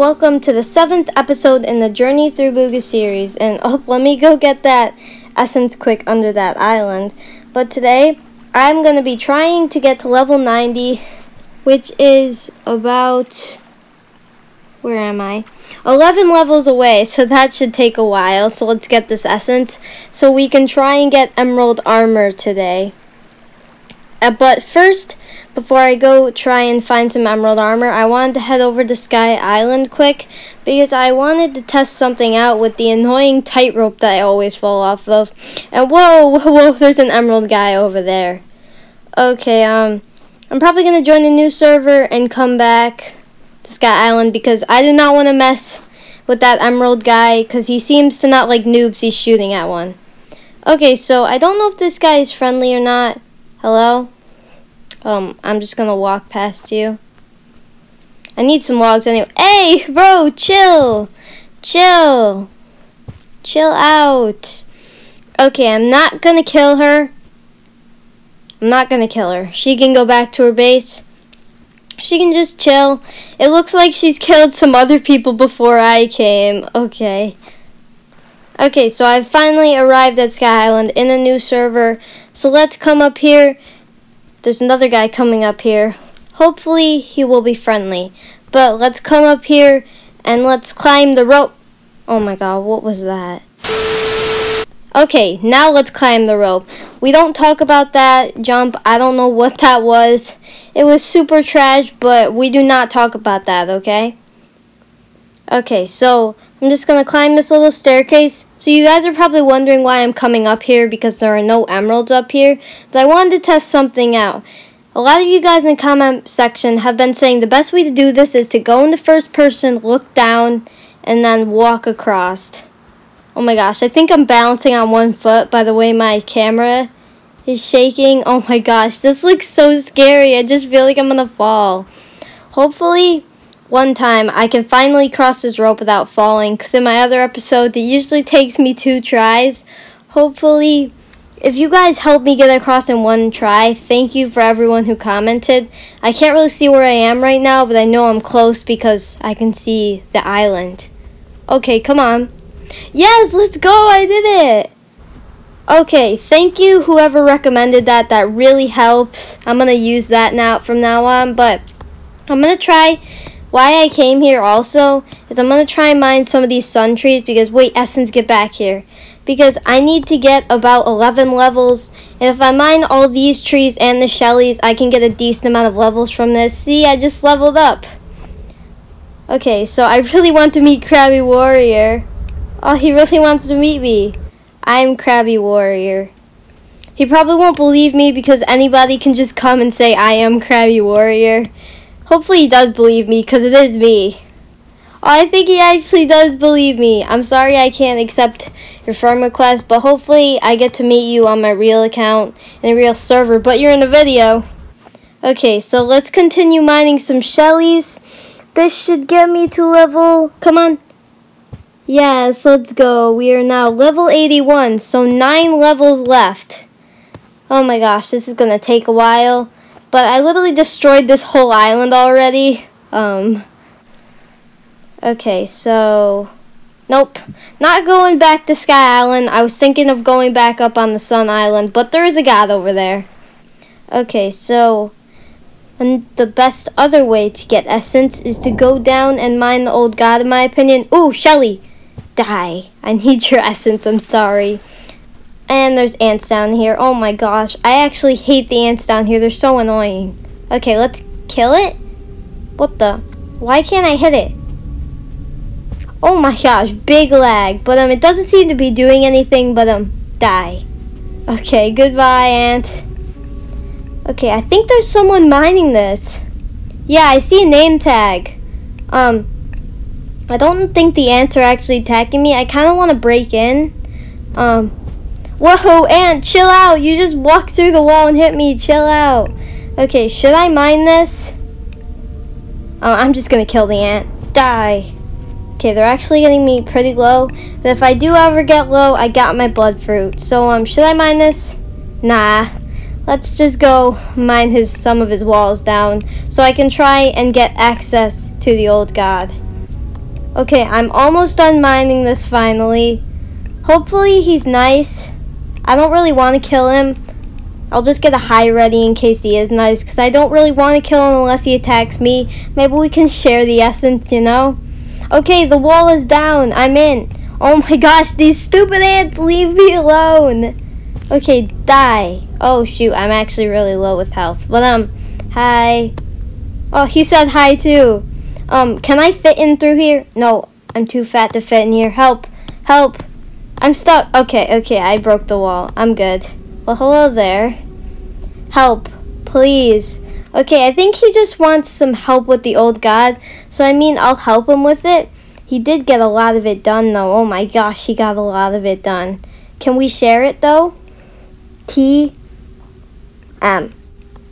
Welcome to the seventh episode in the Journey Through Booga series. And oh, let me go get that essence quick under that island. But today, I'm going to be trying to get to level 90, which is about. Where am I? 11 levels away, so that should take a while. So let's get this essence so we can try and get emerald armor today. Uh, but first, before I go try and find some emerald armor, I wanted to head over to Sky Island quick because I wanted to test something out with the annoying tightrope that I always fall off of. And whoa, whoa, whoa, there's an emerald guy over there. Okay, um, I'm probably going to join a new server and come back to Sky Island because I do not want to mess with that emerald guy because he seems to not like noobs he's shooting at one. Okay, so I don't know if this guy is friendly or not. Hello? Um, I'm just gonna walk past you. I need some logs anyway. Hey, bro, chill. Chill. Chill out. Okay, I'm not gonna kill her. I'm not gonna kill her. She can go back to her base. She can just chill. It looks like she's killed some other people before I came. Okay. Okay, so I've finally arrived at Sky Island in a new server. So let's come up here. There's another guy coming up here. Hopefully he will be friendly. But let's come up here and let's climb the rope. Oh my god, what was that? Okay, now let's climb the rope. We don't talk about that jump. I don't know what that was. It was super trash, but we do not talk about that, okay? Okay, so I'm just going to climb this little staircase. So you guys are probably wondering why I'm coming up here because there are no emeralds up here. But I wanted to test something out. A lot of you guys in the comment section have been saying the best way to do this is to go in the first person, look down, and then walk across. Oh my gosh, I think I'm balancing on one foot by the way my camera is shaking. Oh my gosh, this looks so scary. I just feel like I'm gonna fall. Hopefully, one time I can finally cross this rope without falling because in my other episode it usually takes me two tries. Hopefully, if you guys help me get across in one try, thank you for everyone who commented. I can't really see where I am right now, but I know I'm close because I can see the island. Okay, come on. Yes, let's go, I did it! Okay, thank you whoever recommended that. That really helps. I'm going to use that now from now on, but I'm going to try why I came here also is I'm going to try and mine some of these sun trees because, wait, Essence, get back here. Because I need to get about 11 levels, and if I mine all these trees and the Shellys, I can get a decent amount of levels from this. See, I just leveled up. Okay, so I really want to meet Krabby Warrior. Oh, he really wants to meet me. I'm Krabby Warrior. He probably won't believe me because anybody can just come and say I am Krabby Warrior. Hopefully he does believe me, because it is me. Oh, I think he actually does believe me. I'm sorry I can't accept your friend request, but hopefully I get to meet you on my real account in a real server, but you're in a video. Okay, so let's continue mining some Shellys. This should get me to level... Come on. Yes, let's go. We are now level 81, so 9 levels left. Oh my gosh, this is going to take a while. But I literally destroyed this whole island already. Um, okay, so... Nope. Not going back to Sky Island. I was thinking of going back up on the Sun Island, but there is a god over there. Okay, so... And the best other way to get essence is to go down and mine the old god, in my opinion. Ooh, Shelly! Die. I need your essence, I'm sorry. And there's ants down here. Oh my gosh. I actually hate the ants down here. They're so annoying. Okay, let's kill it. What the? Why can't I hit it? Oh my gosh, big lag. But um, it doesn't seem to be doing anything but um, die. Okay, goodbye, ants. Okay, I think there's someone mining this. Yeah, I see a name tag. Um, I don't think the ants are actually attacking me. I kind of want to break in. Um, Whoa, Ant, chill out. You just walked through the wall and hit me. Chill out. Okay, should I mine this? Oh, I'm just to kill the ant. Die. Okay, they're actually getting me pretty low. But if I do ever get low, I got my blood fruit. So, um, should I mine this? Nah. Let's just go mine his some of his walls down so I can try and get access to the old god. Okay, I'm almost done mining this finally. Hopefully he's nice. I don't really want to kill him. I'll just get a high ready in case he is nice because I don't really want to kill him unless he attacks me. Maybe we can share the essence, you know? Okay, the wall is down. I'm in. Oh my gosh, these stupid ants, leave me alone. Okay, die. Oh shoot, I'm actually really low with health. But um, hi. Oh, he said hi too. Um, can I fit in through here? No, I'm too fat to fit in here. Help, help. I'm stuck. Okay, okay, I broke the wall. I'm good. Well, hello there. Help, please. Okay, I think he just wants some help with the old god. So, I mean, I'll help him with it. He did get a lot of it done, though. Oh my gosh, he got a lot of it done. Can we share it, though? T M.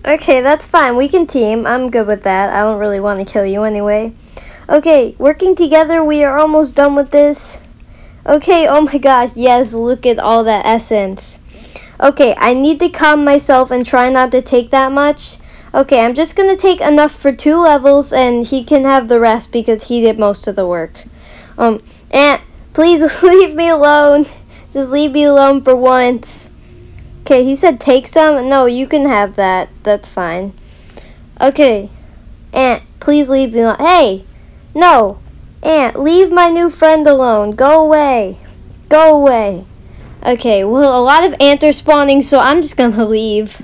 Okay, that's fine. We can team. I'm good with that. I don't really want to kill you anyway. Okay, working together, we are almost done with this. Okay, oh my gosh, yes, look at all that essence. Okay, I need to calm myself and try not to take that much. Okay, I'm just to take enough for two levels and he can have the rest because he did most of the work. Um, Ant, please leave me alone. Just leave me alone for once. Okay, he said take some. No, you can have that. That's fine. Okay, Ant, please leave me alone. Hey, no, Ant, leave my new friend alone. Go away. Go away. Okay, well, a lot of ants are spawning, so I'm just gonna leave.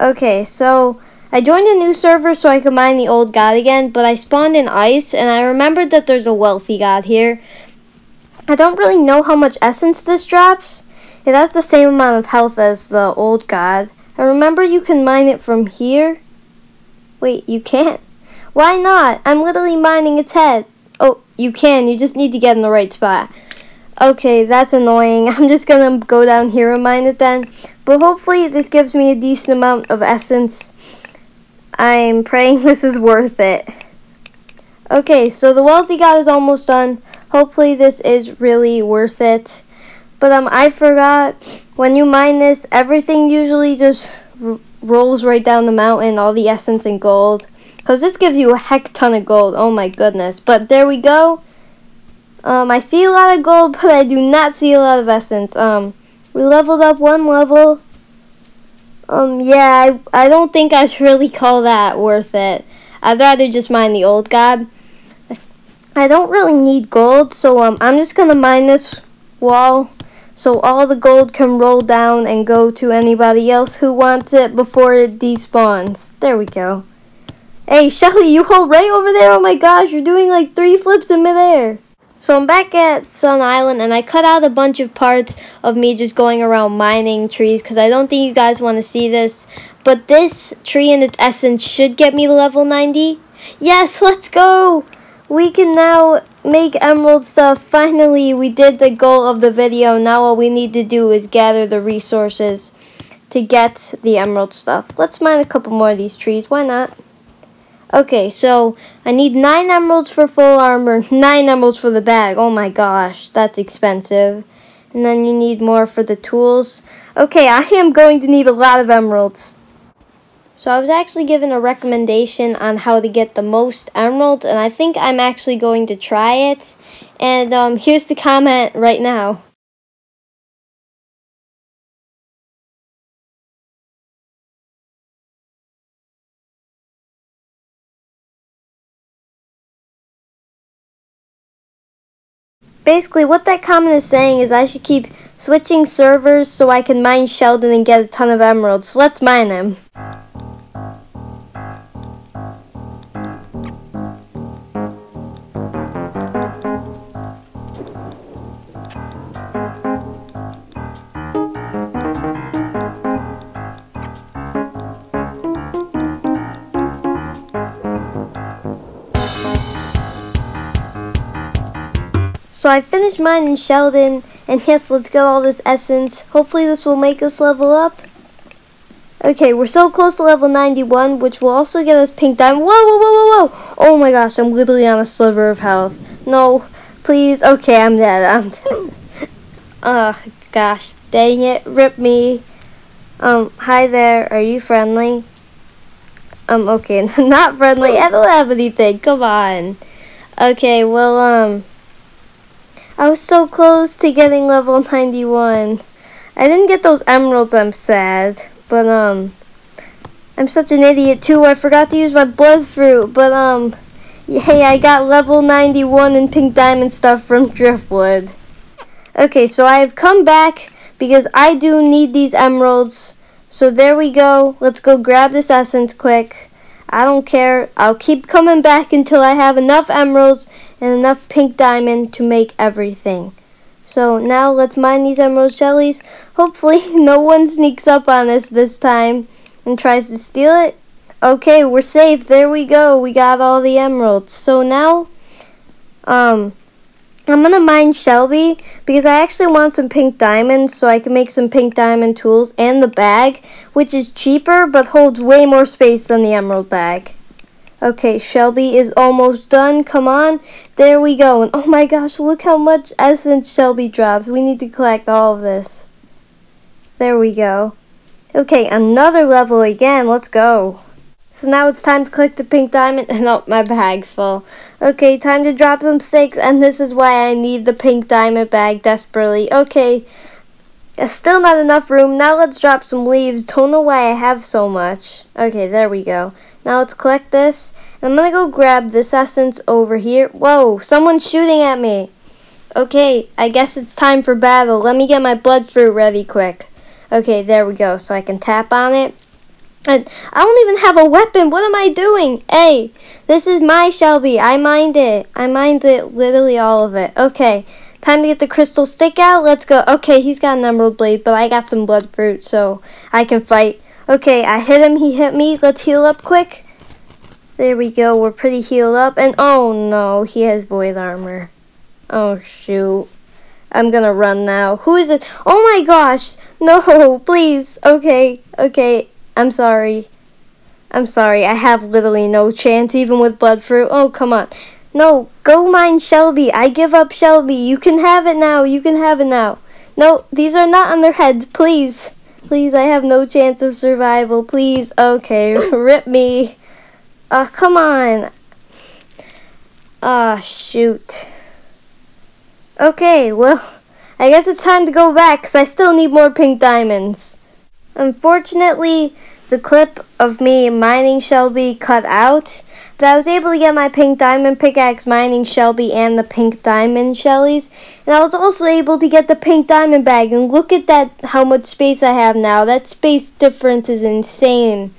Okay, so I joined a new server so I could mine the old god again, but I spawned in ice, and I remembered that there's a wealthy god here. I don't really know how much essence this drops. It has the same amount of health as the old god. I remember you can mine it from here. Wait, you can't? Why not? I'm literally mining its head. You can. You just need to get in the right spot. Okay, that's annoying. I'm just gonna go down here and mine it then. But hopefully this gives me a decent amount of essence. I'm praying this is worth it. Okay, so the wealthy god is almost done. Hopefully this is really worth it. But um, I forgot, when you mine this, everything usually just rolls right down the mountain, all the essence and gold. Because this gives you a heck ton of gold. Oh my goodness. But there we go. Um, I see a lot of gold, but I do not see a lot of essence. Um, we leveled up one level. Um, yeah, I, I don't think I should really call that worth it. I'd rather just mine the old god. I don't really need gold, so um, I'm just going to mine this wall so all the gold can roll down and go to anybody else who wants it before it despawns. There we go. Hey, Shelly, you hold right over there. Oh my gosh, you're doing like three flips in midair. So I'm back at Sun Island, and I cut out a bunch of parts of me just going around mining trees, because I don't think you guys want to see this. But this tree in its essence should get me to level 90. Yes, let's go! We can now make emerald stuff. Finally, we did the goal of the video. Now all we need to do is gather the resources to get the emerald stuff. Let's mine a couple more of these trees. Why not? Okay, so I need 9 emeralds for full armor, 9 emeralds for the bag. Oh my gosh, that's expensive. And then you need more for the tools. Okay, I am going to need a lot of emeralds. So I was actually given a recommendation on how to get the most emeralds, and I think I'm actually going to try it. And um, here's the comment right now. Basically, what that comment is saying is I should keep switching servers so I can mine Sheldon and get a ton of emeralds. So let's mine him. So I finished mine in Sheldon, and yes, let's get all this essence. Hopefully this will make us level up. Okay, we're so close to level 91, which will also get us pink diamond. Whoa, whoa, whoa, whoa, whoa! Oh my gosh, I'm literally on a sliver of health. No, please. Okay, I'm dead. I'm dead. oh, gosh, dang it. Rip me. Um, hi there. Are you friendly? Um, okay, not friendly. I don't have anything. Come on. Okay, well, um, I was so close to getting level 91. I didn't get those emeralds, I'm sad. But, um, I'm such an idiot, too. I forgot to use my blood fruit. But, um, hey, I got level 91 and pink diamond stuff from Driftwood. Okay, so I have come back because I do need these emeralds. So there we go. Let's go grab this essence quick. I don't care. I'll keep coming back until I have enough emeralds and enough pink diamond to make everything. So now let's mine these emerald shellies. Hopefully no one sneaks up on us this time and tries to steal it. Okay, we're safe. There we go. We got all the emeralds. So now, um, I'm going to mine Shelby because I actually want some pink diamonds so I can make some pink diamond tools and the bag, which is cheaper but holds way more space than the emerald bag. Okay, Shelby is almost done. Come on. There we go. And oh my gosh, look how much essence Shelby drops. We need to collect all of this. There we go. Okay, another level again. Let's go. So now it's time to collect the pink diamond, and oh, my bag's full. Okay, time to drop some sticks, and this is why I need the pink diamond bag desperately. Okay, still not enough room. Now let's drop some leaves. Don't know why I have so much. Okay, there we go. Now let's collect this. I'm gonna go grab this essence over here. Whoa, someone's shooting at me. Okay, I guess it's time for battle. Let me get my blood fruit ready quick. Okay, there we go. So I can tap on it. I, I don't even have a weapon. What am I doing? Hey, this is my Shelby. I mined it. I mined it, literally all of it. Okay, time to get the crystal stick out. Let's go. Okay, he's got an emerald blade, but I got some blood fruit, so I can fight. Okay, I hit him. He hit me. Let's heal up quick. There we go. We're pretty healed up. And oh no, he has void armor. Oh shoot. I'm gonna run now. Who is it? Oh my gosh! No, please. Okay, okay. I'm sorry. I'm sorry. I have literally no chance, even with blood fruit. Oh, come on. No, go mine Shelby. I give up Shelby. You can have it now. You can have it now. No, these are not on their heads. Please. Please, I have no chance of survival. Please. Okay, rip me. Ah, uh, come on. Ah, uh, shoot. Okay, well, I guess it's time to go back because I still need more pink diamonds. Unfortunately, the clip of me mining Shelby cut out, but I was able to get my pink diamond pickaxe mining Shelby and the pink diamond shellies, and I was also able to get the pink diamond bag, and look at that, how much space I have now. That space difference is insane.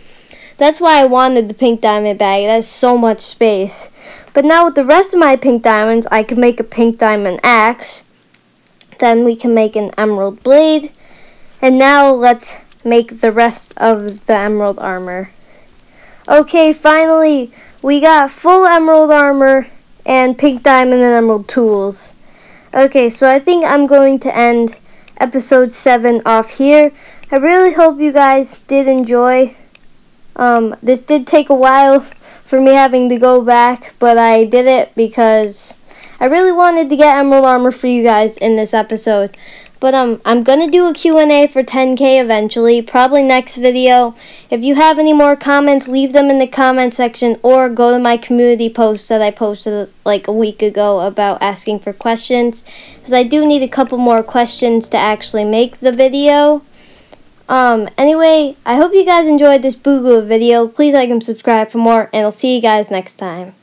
That's why I wanted the pink diamond bag. That's so much space. But now with the rest of my pink diamonds, I can make a pink diamond axe. Then we can make an emerald blade. And now let's make the rest of the emerald armor. Okay, finally, we got full emerald armor and pink diamond and emerald tools. Okay, so I think I'm going to end episode 7 off here. I really hope you guys did enjoy. Um, this did take a while for me having to go back, but I did it because I really wanted to get emerald armor for you guys in this episode. But um, I'm going to do a Q&A for 10k eventually, probably next video. If you have any more comments, leave them in the comment section or go to my community post that I posted like a week ago about asking for questions. Because I do need a couple more questions to actually make the video. Um, anyway, I hope you guys enjoyed this Boo video. Please like and subscribe for more, and I'll see you guys next time.